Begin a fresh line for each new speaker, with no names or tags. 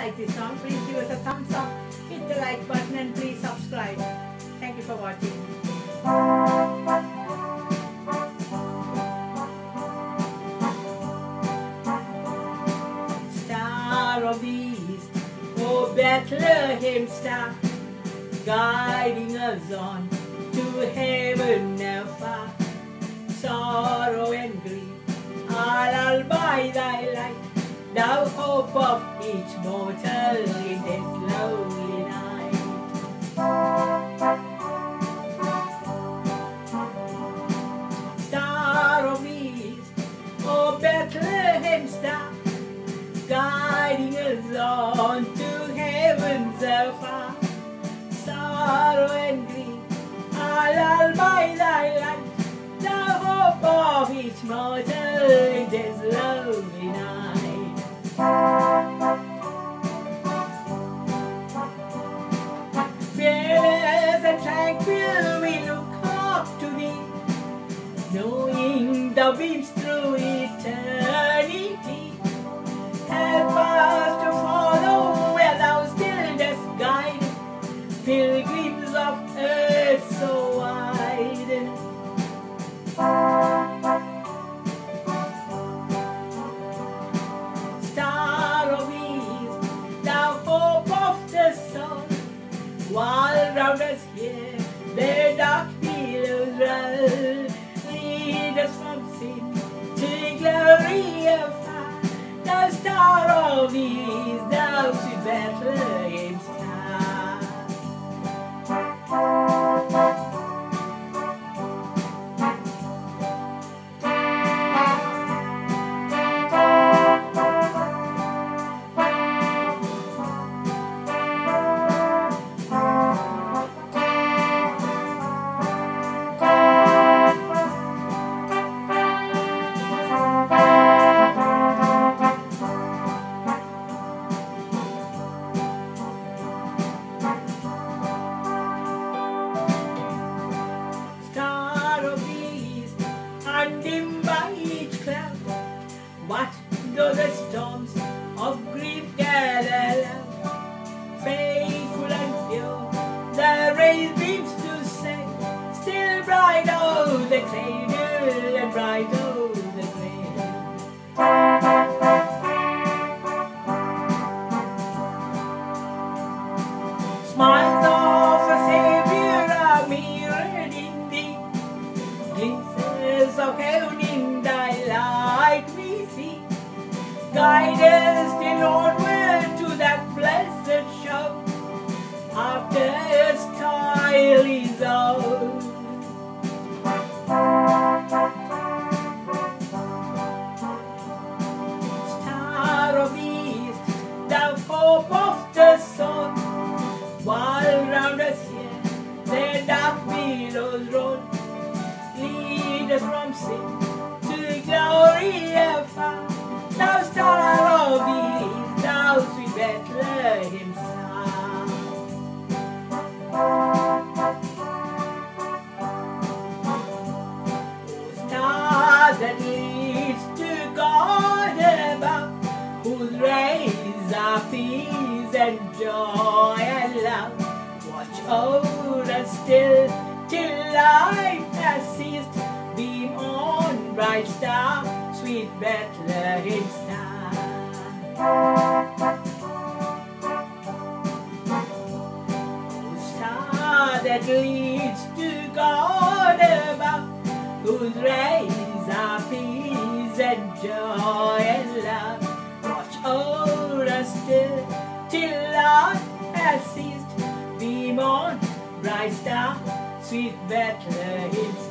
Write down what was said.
like this song, please give us a thumbs up, hit the like button and please subscribe. Thank you for watching. Star of East, oh Bethlehem star, guiding us on to heaven afar. Sorrow and thou hope of each mortal in this lonely night. Star of East, oh Bethlehem star, guiding us on to heaven's afar. Sorrow and grief all by thy light, the hope of each mortal in this knowing the beamst of east, thou sweet Bethlehem cradle and bright the. Smiles of a Savior are mirrored in thee. In thy light we see. Guide us from sin to glory afar. Thou star of the east, thou sweet Bethlehem star. star that leads to God above, whose rays are peace and joy and love. Watch over us still till life has ceased. Bright star, sweet Bethlehem star. star that leads to God above, whose rays are peace and joy and love. Watch over us still till life has ceased. Beam on, bright star, sweet Bethlehem.